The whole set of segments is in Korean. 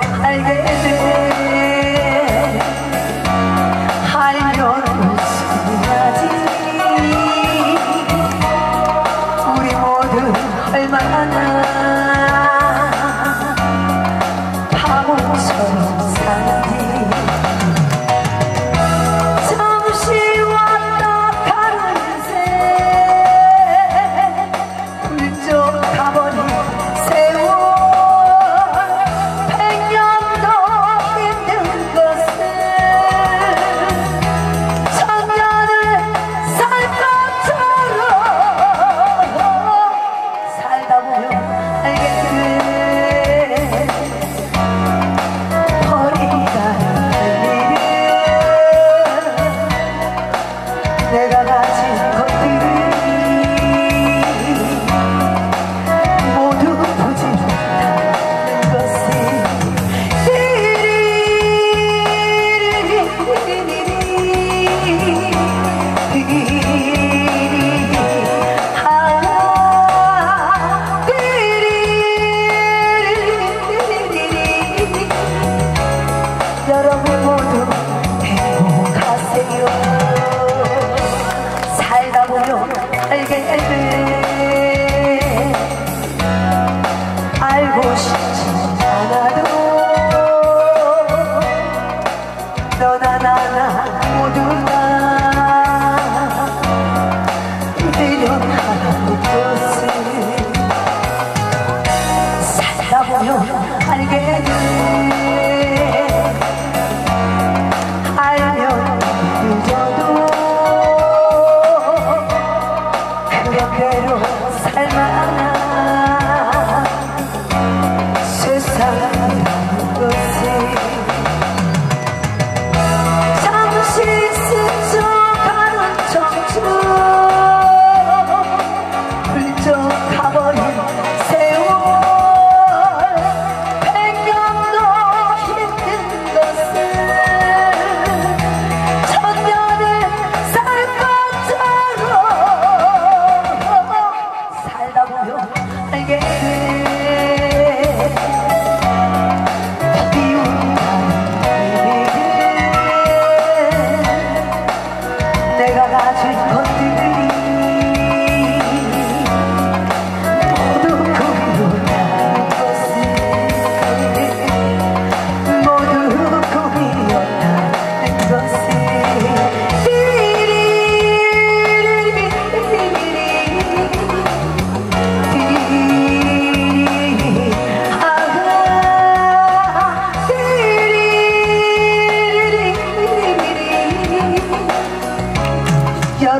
I get it. 여러분 모두 행복하세요. 살다 보면 알게 돼. 알고 싶지 않아도 너나 나나 모두 다 믿음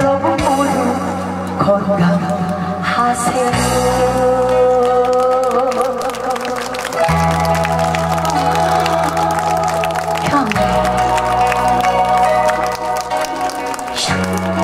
여러분 모두 건강하세요.